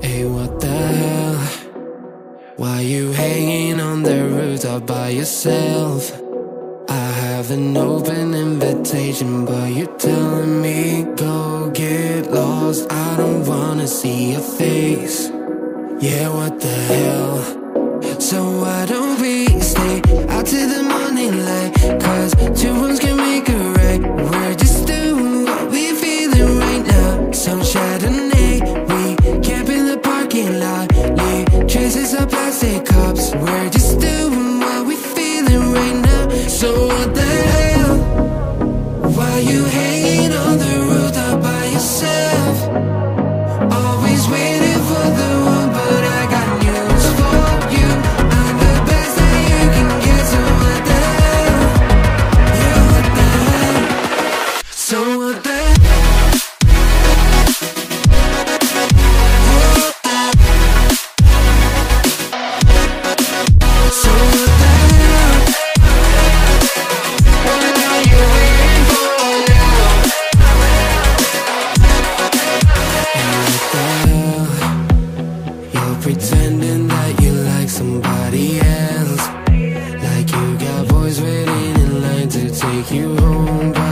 Hey, what the hell? Why you hanging on the rooftop by yourself? I have an open invitation, but you're telling me go get lost. I don't wanna see your face. Yeah, what the hell? So why don't we so Pretending that you like somebody else. Like you got boys waiting in line to take you home